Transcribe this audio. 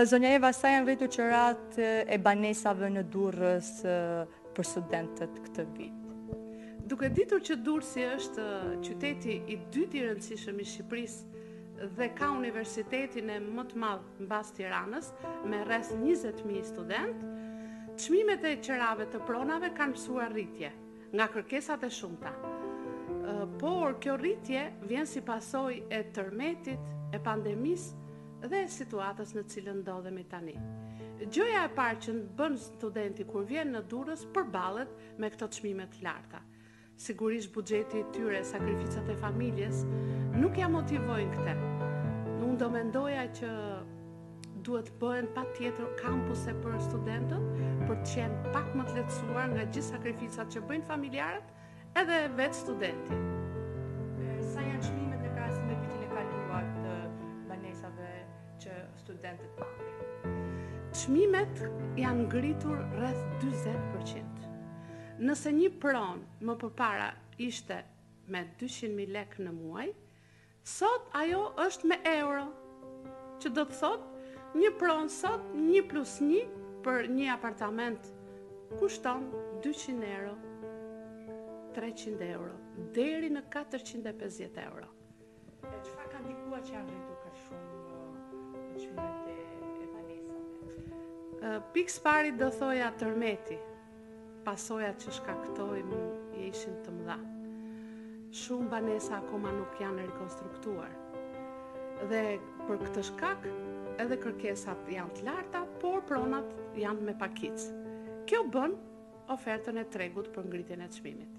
Zonja Eva sa janë rritur qërat e banesave në Durrës për studentët këtë vit? Duke ditur që Durrësi është qyteti i dytë i rëndësishëm i Shqipërisë dhe ka universitetin më të madh mbas Tiranës me rreth 20.000 studentë, çmimet e qërave të pronave kanë pësuar rritje. nga kërkesat e shumta. Por kjo rritje vjen si pasojë e tërmetit, e pandemisë dhe e situatës në cilën ndodhemi tani. Gjëja e parë që bën studenti kur vjen në Durrës përballet me këto çmime të larta. Sigurisht buxheti i tyre, sakrificat e familjes nuk ja motivojnë këtë. Unë do mendoja që Duhet të bëhen patjetër kampuse për studentët, për të qenë pak më të lehtësuar nga gjithë sakrificat që bëjnë familjarët, edhe vetë studenti. Sa janë çmimet në krahasim me vitin e kaluar të banesave që studentët marrin? Çmimet janë ngritur rreth 40%. Nëse një pronë më përpara ishte me 200.000 lekë në muaj, Sot ajo është me euro, që do të thotë një pronë sot një plus një për një apartament kushton dyqind euro, treqind euro, deri në katërqind e pesëdhjetë euro. E çfarë ka ndikuar që janë rritur kaq shumë çmimet e banesave? Pikësëpari do thoja tërmeti. Pasojat që shkaktoi ishin të mëdha. Shumë banesa akoma nuk janë rikonstruktuar. Dhe për këtë shkak edhe kërkesat janë të larta, por pronat janë me pakicë. Kjo bën ofertën e tregut për ngritjen e çmimit.